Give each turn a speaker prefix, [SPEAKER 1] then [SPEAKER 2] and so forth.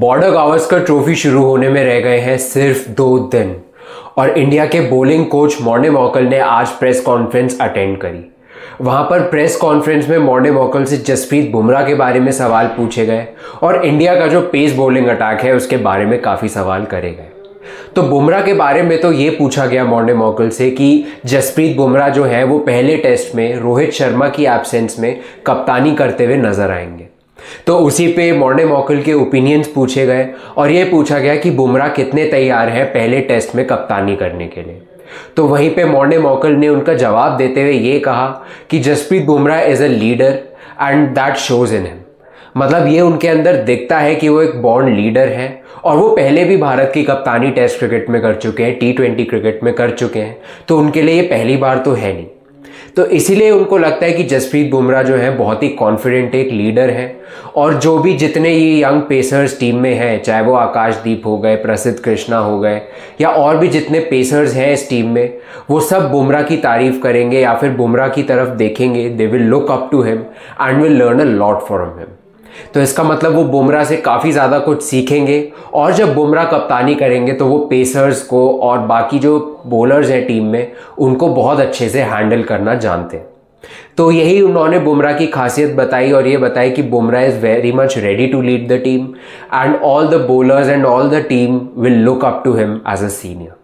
[SPEAKER 1] Border Gavaskar trophy शुरू होने में रह गए हैं सिर्फ़ दो दिन। और इंडिया के बॉलिंग कोच मॉर्ने मॉकल ने आज प्रेस कॉन्फ्रेंस अटेंड करी। वहाँ पर प्रेस कॉन्फ्रेंस में मॉर्ने मॉकल से जसप्रीत बुमराह के बारे में सवाल पूछे गए और इंडिया का जो पेस बॉलिंग अटैक है उसके बारे में काफ़ी सवाल करे गए। तो बुमराह के बारे में तो ये पूछा गया मॉर्ने मॉकल से कि जसप्रीत बुमराह जो है वो पहले टेस्ट में रोहित शर्मा की एब्सेंस में कप्तानी करते हुए नज़र आएँगे। तो उसी पे मॉर्ने मॉकल के ओपिनियंस पूछे गए और ये पूछा गया कि बुमराह कितने तैयार हैं पहले टेस्ट में कप्तानी करने के लिए। तो वहीं पे मॉर्ने मॉकल ने उनका जवाब देते हुए ये कहा कि Jasprit Bumrah is a leader and that shows in him मतलब ये उनके अंदर दिखता है कि वो एक बॉन्ड लीडर है और वो पहले भी भारत की कप्तानी टेस्ट क्रिकेट में कर चुके हैं टी ट्वेंटी क्रिकेट में कर चुके हैं। तो उनके लिए ये पहली बार तो है नहीं। तो इसीलिए उनको लगता है कि जसप्रीत बुमराह जो है, बहुत ही कॉन्फिडेंट एक लीडर है। और जो भी जितने ये यंग पेसर्स टीम में हैं, चाहे वो आकाशदीप हो गए, प्रसिद्ध कृष्णा हो गए, या और भी जितने पेसर्स हैं इस टीम में, वो सब बुमराह की तारीफ़ करेंगे या फिर बुमराह की तरफ़ देखेंगे। They will look up to him and will learn a lot from him तो इसका मतलब वो बुमराह से काफ़ी ज़्यादा कुछ सीखेंगे, और जब बुमराह कप्तानी करेंगे तो वो पेसर्स को और बाकी जो बॉलर्स हैं टीम में, उनको बहुत अच्छे से हैंडल करना जानते हैं। तो यही उन्होंने बुमराह की खासियत बताई, और ये बताई कि Bumrah is very much ready to lead the team and all the bowlers and all the team will look up to him as a senior